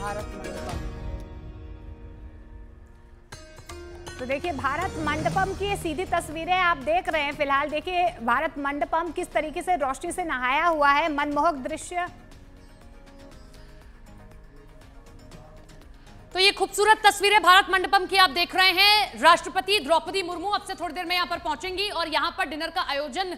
भारत मंडपम। तो देखिए, भारत मंडपम की ये सीधी तस्वीरें आप देख रहे हैं फ़िलहाल। देखिए, भारत मंडपम किस तरीके से रोशनी से नहाया हुआ है, मनमोहक दृश्य। तो ये खूबसूरत तस्वीरें भारत मंडपम की आप देख रहे हैं। राष्ट्रपति द्रौपदी मुर्मू अब से थोड़ी देर में यहाँ पर पहुंचेंगी और यहाँ पर डिनर का आयोजन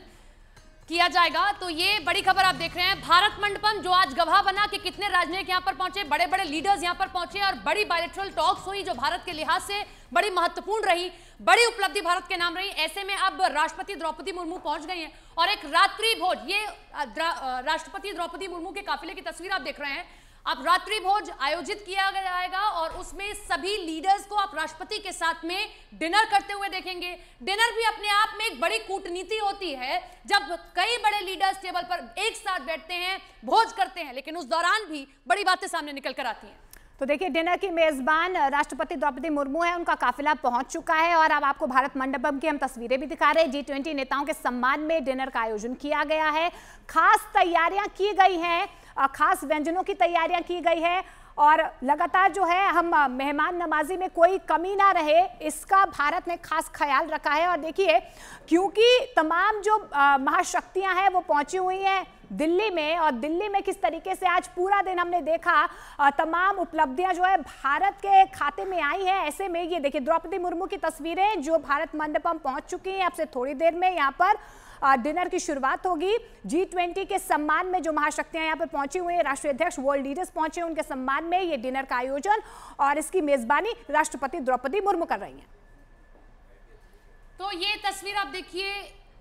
किया जाएगा। तो ये बड़ी खबर आप देख रहे हैं। भारत मंडपम जो आज गवाह बना कि कितने राजनयिक यहाँ पर पहुँचे बड़े बड़े लीडर्स यहाँ पर पहुँचे और बड़ी बायोलेट्रल टॉक्स हुई जो भारत के लिहाज से बड़ी महत्वपूर्ण रही, बड़ी उपलब्धि भारत के नाम रही। ऐसे में अब राष्ट्रपति द्रौपदी मुर्मू पहुँच गई हैं और एक रात्रि भोज, ये राष्ट्रपति द्रौपदी मुर्मू के काफिले की तस्वीर आप देख रहे हैं। अब रात्रि भोज आयोजित किया जाएगा और उसमें सभी लीडर्स को आप राष्ट्रपति के साथ में डिनर करते हुए देखेंगे। डिनर भी अपने आप में एक बड़ी कूटनीति होती है, जब कई बड़े लीडर्स टेबल पर एक साथ बैठते हैं, भोज करते हैं, लेकिन उस दौरान भी बड़ी बातें सामने निकल कर आती हैं। तो देखिए, डिनर की मेजबान राष्ट्रपति द्रौपदी मुर्मू है, उनका काफिला पहुँच चुका है और अब आपको भारत मंडपम की हम तस्वीरें भी दिखा रहे हैं। जी ट्वेंटी नेताओं के सम्मान में डिनर का आयोजन किया गया है। खास तैयारियाँ की गई हैं खास व्यंजनों की तैयारियाँ की गई है। और लगातार जो है, हम मेहमान नमाजी में कोई कमी ना रहे, इसका भारत ने खास ख्याल रखा है। और देखिए, क्योंकि तमाम जो महाशक्तियाँ हैं, वो पहुँची हुई हैं दिल्ली में। और दिल्ली में किस तरीके से आज पूरा दिन हमने देखा तमाम उपलब्धियाँ जो है, भारत के खाते में आई है। ऐसे में ये देखिए, द्रौपदी मुर्मू की तस्वीरें, जो भारत मंडपम पहुँच चुकी हैं। अब से थोड़ी देर में यहाँ पर डिनर की शुरुआत होगी। जी ट्वेंटी के सम्मान में जो महाशक्तियाँ यहाँ पर पहुँची हुई हैं, राष्ट्रीय अध्यक्ष वर्ल्ड लीडर्स पहुँचे उनके सम्मान में ये डिनर का आयोजन और इसकी मेजबानी राष्ट्रपति द्रौपदी मुर्मू कर रही है। तो ये तस्वीर आप देखिए,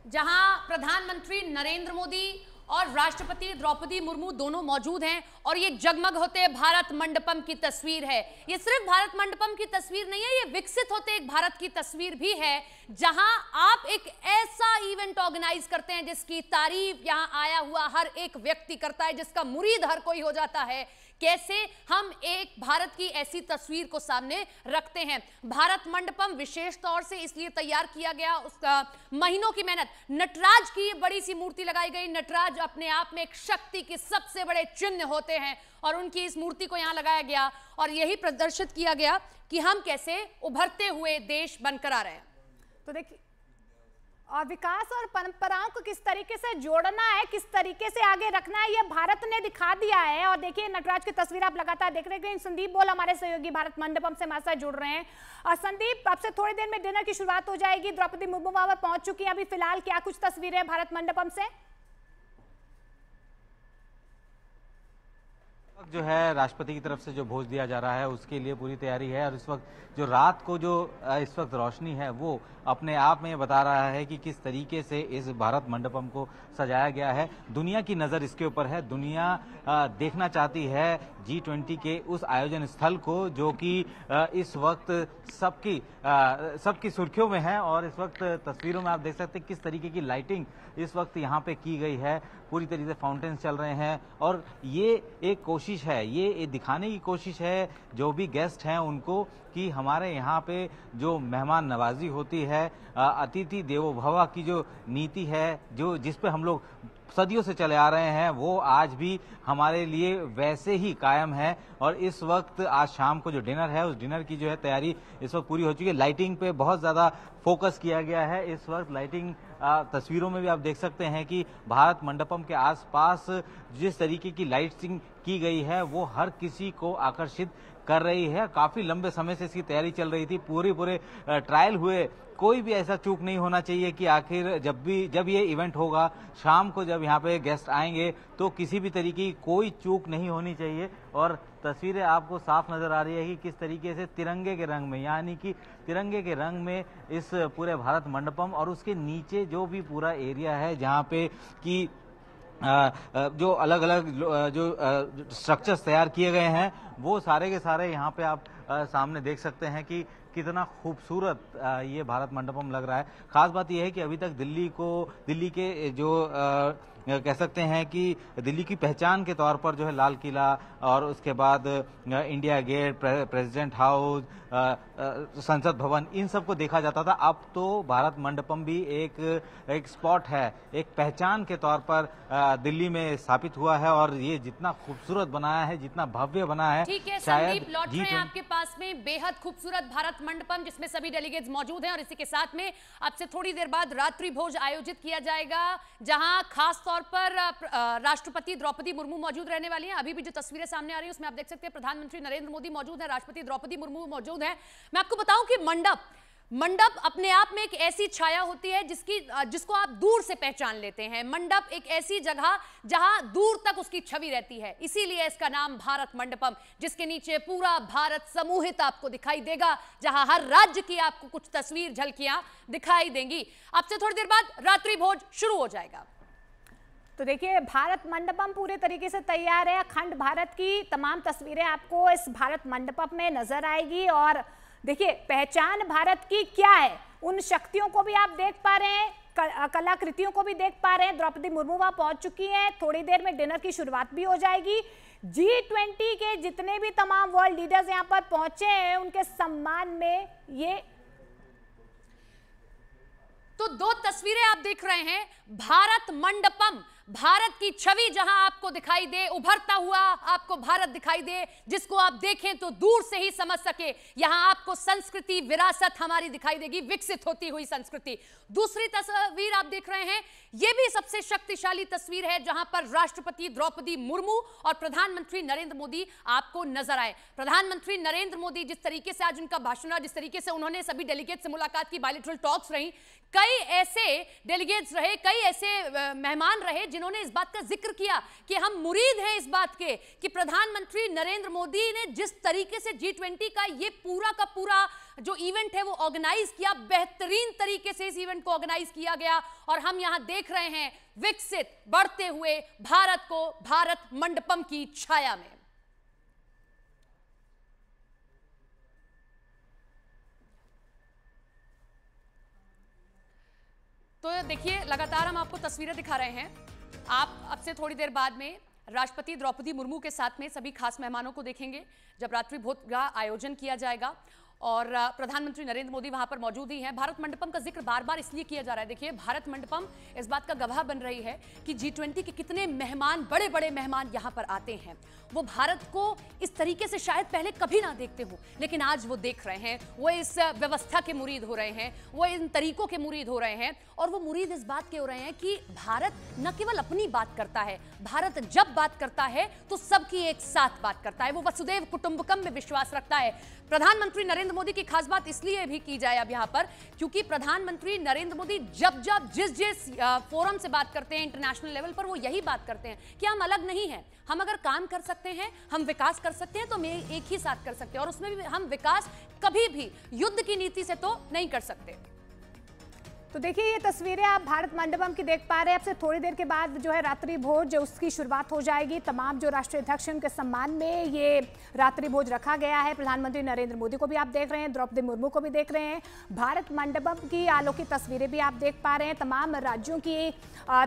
जहाँ प्रधानमंत्री नरेंद्र मोदी और राष्ट्रपति द्रौपदी मुर्मू दोनों मौजूद हैं और ये जगमग होते भारत मंडपम की तस्वीर है। ये सिर्फ़ भारत मंडपम की तस्वीर नहीं है, ये विकसित होते एक भारत की तस्वीर भी है, जहाँ आप एक ऐसा इवेंट ऑर्गेनाइज करते हैं जिसकी तारीफ़ यहाँ आया हुआ हर एक व्यक्ति करता है, जिसका मुरीद हर कोई हो जाता है। कैसे हम एक भारत की ऐसी तस्वीर को सामने रखते हैं। भारत मंडपम विशेष तौर से इसलिए तैयार किया गया, उसका महीनों की मेहनत। नटराज की बड़ी सी मूर्ति लगाई गई। नटराज अपने आप में एक शक्ति के सबसे बड़े चिन्ह होते हैं और उनकी इस मूर्ति को यहाँ लगाया गया और यही प्रदर्शित किया गया कि हम कैसे उभरते हुए देश बनकर आ रहे हैं। तो देखिए और विकास और परंपराओं को किस तरीके से जोड़ना है, किस तरीके से आगे रखना है, ये भारत ने दिखा दिया है। और देखिए, नटराज की तस्वीर आप लगातार देख रहे हैं संदीप बोल हमारे सहयोगी भारत मंडपम से हमारे साथ जुड़ रहे हैं। और संदीप, अब से थोड़ी देर में डिनर की शुरुआत हो जाएगी। द्रौपदी मुर्मू वहाँ पहुँच चुकी है। अभी फ़िलहाल क्या कुछ तस्वीरें भारत मंडपम से? जो है, राष्ट्रपति की तरफ़ से जो भोज दिया जा रहा है, उसके लिए पूरी तैयारी है और इस वक्त जो रात को जो इस वक्त रोशनी है, वो अपने आप में बता रहा है कि किस तरीके से इस भारत मंडपम को सजाया गया है। दुनिया की नज़र इसके ऊपर है। दुनिया देखना चाहती है जी ट्वेंटी के उस आयोजन स्थल को जो कि इस वक्त सबकी सबकी सुर्खियों में है और इस वक्त तस्वीरों में आप देख सकते हैं किस तरीके की लाइटिंग इस वक्त यहाँ पे की गई है। पूरी तरीके से फाउंटेन चल रहे हैं। और ये एक कोशिश है, ये दिखाने की कोशिश है, जो भी गेस्ट हैं, उनको कि हमारे यहाँ पे जो मेहमान नवाजी होती है अतिथि देवो भवा की जो नीति है, जो जिस पे हम लोग सदियों से चले आ रहे हैं, वो आज भी हमारे लिए वैसे ही कायम है। और इस वक्त आज शाम को जो डिनर है, उस डिनर की जो है तैयारी इस वक्त पूरी हो चुकी है। लाइटिंग पे बहुत ज़्यादा फोकस किया गया है। इस वक्त लाइटिंग तस्वीरों में भी आप देख सकते हैं कि भारत मंडपम के आसपास जिस तरीके की लाइटिंग की गई है, वो हर किसी को आकर्षित कर रही है। काफ़ी लंबे समय से इसकी तैयारी चल रही थी। पूरे पूरे ट्रायल हुए। कोई भी ऐसा चूक नहीं होना चाहिए कि आखिर जब भी, जब ये इवेंट होगा, शाम को जब यहाँ पे गेस्ट आएँगे तो किसी भी तरीके की कोई चूक नहीं होनी चाहिए। और तस्वीरें आपको साफ़ नज़र आ रही है कि किस तरीके से तिरंगे के रंग में, यानी कि तिरंगे के रंग में इस पूरे भारत मंडपम और उसके नीचे जो भी पूरा एरिया है जहाँ पे कि जो अलग अलग जो स्ट्रक्चर्स तैयार किए गए हैं, वो सारे के सारे यहाँ पे आप सामने देख सकते हैं कि कितना खूबसूरत ये भारत मंडपम लग रहा है। खास बात यह है कि अभी तक दिल्ली को, दिल्ली के, जो कह सकते हैं कि दिल्ली की पहचान के तौर पर जो है लाल किला और उसके बाद इंडिया गेट प्रेसिडेंट हाउस संसद भवन इन सबको देखा जाता था। अब तो भारत मंडपम भी एक एक स्पॉट है एक पहचान के तौर पर दिल्ली में स्थापित हुआ है और ये जितना खूबसूरत बनाया है जितना भव्य बना है ठीक है शायद लौट रहे हैं आपके पास में बेहद खूबसूरत भारत मंडपम जिसमें सभी डेलीगेट्स मौजूद हैं और इसी के साथ में अब से थोड़ी देर बाद रात्रि भोज आयोजित किया जाएगा जहाँ खास तौर पर राष्ट्रपति द्रौपदी मुर्मू मौजूद रहने वाली हैं। अभी भी जो तस्वीरें सामने आ रही है, उसमें आप देख सकते हैं, प्रधानमंत्री नरेंद्र मोदी मौजूद है, राष्ट्रपति द्रौपदी मुर्मू मौजूद है। मैं आपको बताऊँ कि मंडप मंडप अपने आप में एक ऐसी छाया होती है जिसकी जिसको आप दूर से पहचान लेते हैं। मंडप एक ऐसी जगह जहाँ दूर तक उसकी छवि रहती है। इसीलिए इसका नाम भारत मंडपम, जिसके नीचे पूरा भारत समूहित आपको दिखाई देगा, जहाँ हर राज्य की आपको कुछ तस्वीर, झलकियाँ दिखाई देंगी। अब से थोड़ी देर बाद रात्रि भोज शुरू हो जाएगा। तो देखिए, भारत मंडपम पूरे तरीके से तैयार है। अखंड भारत की तमाम तस्वीरें आपको इस भारत मंडपम में नज़र आएगी और देखिए, पहचान भारत की क्या है? उन शक्तियों को भी आप देख पा रहे हैं कलाकृतियों को भी देख पा रहे हैं। द्रौपदी मुर्मू वहाँ पहुँच चुकी हैं। थोड़ी देर में डिनर की शुरुआत भी हो जाएगी। जी ट्वेंटी के जितने भी तमाम वर्ल्ड लीडर्स यहाँ पर पहुँचे हैं, उनके सम्मान में ये तो दो तस्वीरें आप देख रहे हैं। भारत मंडपम भारत की छवि जहाँ आपको दिखाई दे, उभरता हुआ आपको भारत दिखाई दे, जिसको आप देखें तो दूर से ही समझ सके। यहाँ आपको संस्कृति, विरासत हमारी दिखाई देगी, विकसित होती हुई संस्कृति। दूसरी तस्वीर आप देख रहे हैं यह भी सबसे शक्तिशाली तस्वीर है, जहाँ पर राष्ट्रपति द्रौपदी मुर्मू और प्रधानमंत्री नरेंद्र मोदी आपको नज़र आए। प्रधानमंत्री नरेंद्र मोदी जिस तरीके से आज उनका भाषण रहा, जिस तरीके से उन्होंने सभी डेलीगेट से मुलाकात की बायोलिट्रल टॉक्स रही, कई ऐसे डेलीगेट्स रहे, कई ऐसे मेहमान रहे जिन्होंने इस बात का ज़िक्र किया कि हम मुरीद हैं इस बात के कि प्रधानमंत्री नरेंद्र मोदी ने जिस तरीके से जी ट्वेंटी का ये पूरा का पूरा जो इवेंट है वो ऑर्गेनाइज किया, बेहतरीन तरीके से इस इवेंट को ऑर्गेनाइज किया गया और हम यहाँ देख रहे हैं विकसित, बढ़ते हुए भारत को भारत मंडपम की छाया में। तो देखिए, लगातार हम आपको तस्वीरें दिखा रहे हैं। आप अब से थोड़ी देर बाद में राष्ट्रपति द्रौपदी मुर्मू के साथ में सभी खास मेहमानों को देखेंगे, जब रात्रि भोज का आयोजन किया जाएगा। और प्रधानमंत्री नरेंद्र मोदी वहाँ पर मौजूद ही हैं। भारत मंडपम का ज़िक्र बार बार इसलिए किया जा रहा है। देखिए, भारत मंडपम इस बात का गवाह बन रही है कि जी ट्वेंटी के कितने मेहमान बड़े बड़े मेहमान यहाँ पर आते हैं। वो भारत को इस तरीके से शायद पहले कभी ना देखते हो, लेकिन आज वो देख रहे हैं। वो इस व्यवस्था के मुरीद हो रहे हैं, वो इन तरीकों के मुरीद हो रहे हैं और वो मुरीद इस बात के हो रहे हैं कि भारत न केवल अपनी बात करता है, भारत जब बात करता है तो सबकी एक साथ बात करता है। वो वसुदेव कुटुंबकम में विश्वास रखता है। प्रधानमंत्री नरेंद्र मोदी की खास बात इसलिए भी की जाए अब यहाँ पर, क्योंकि प्रधानमंत्री नरेंद्र मोदी जब जब जिस जिस फोरम से बात करते हैं, इंटरनेशनल लेवल पर वो यही बात करते हैं कि हम अलग नहीं हैं। हम अगर काम कर सकते हैं, हम विकास कर सकते हैं तो हम एक ही साथ कर सकते हैं और उसमें भी हम विकास कभी भी युद्ध की नीति से तो नहीं कर सकते। तो देखिए, ये तस्वीरें आप भारत मंडपम की देख पा रहे हैं। अब से थोड़ी देर के बाद जो है रात्रि भोज जो उसकी शुरुआत हो जाएगी। तमाम जो राष्ट्रीय अध्यक्ष उनके सम्मान में ये रात्रि भोज रखा गया है। प्रधानमंत्री नरेंद्र मोदी को भी आप देख रहे हैं, द्रौपदी मुर्मू को भी देख रहे हैं। भारत मंडपम की आलोकित तस्वीरें भी आप देख पा रहे हैं। तमाम राज्यों की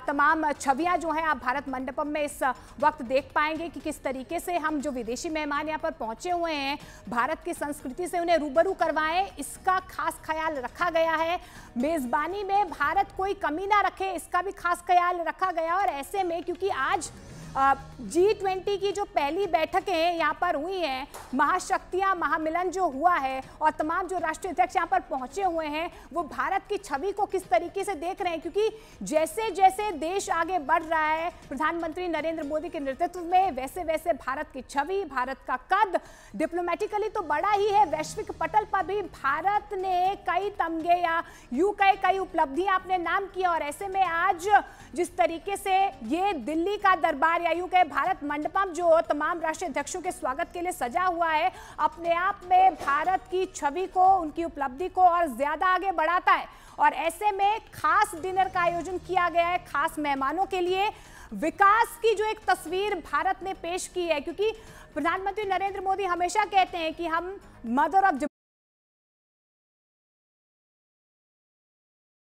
तमाम छवियाँ जो हैं आप भारत मंडपम में इस वक्त देख पाएँगे कि किस तरीके से हम जो विदेशी मेहमान यहाँ पर पहुँचे हुए हैं, भारत की संस्कृति से उन्हें रूबरू करवाएँ, इसका खास ख्याल रखा गया है। मेजबानी पानी में भारत कोई कमी ना रखे, इसका भी खास ख्याल रखा गया और ऐसे में क्योंकि आज जी ट्वेंटी की जो पहली बैठकें यहाँ पर हुई हैं, महाशक्तियाँ, महामिलन जो हुआ है और तमाम जो राष्ट्रीय अध्यक्ष यहाँ पर पहुँचे हुए हैं, वो भारत की छवि को किस तरीके से देख रहे हैं? क्योंकि जैसे जैसे देश आगे बढ़ रहा है, प्रधानमंत्री नरेंद्र मोदी के नेतृत्व में वैसे वैसे भारत की छवि, भारत का कद डिप्लोमेटिकली तो बड़ा ही है। वैश्विक पटल पर भी भारत ने कई तमगे या यू कई कई उपलब्धियाँ अपने नाम की और ऐसे में आज जिस तरीके से ये दिल्ली का दरबार आयु के भारत मंडपम जो तमाम राष्ट्रीय अध्यक्षों के स्वागत के लिए सजा हुआ है, अपने आप में भारत की छवि को, उनकी उपलब्धि को और ज़्यादा आगे बढ़ाता है। और ऐसे में खास डिनर का आयोजन किया गया है, खास मेहमानों के लिए। विकास की जो एक तस्वीर भारत ने पेश की है, क्योंकि प्रधानमंत्री नरेंद्र मोदी हमेशा कहते हैं कि हम मदर ऑफ़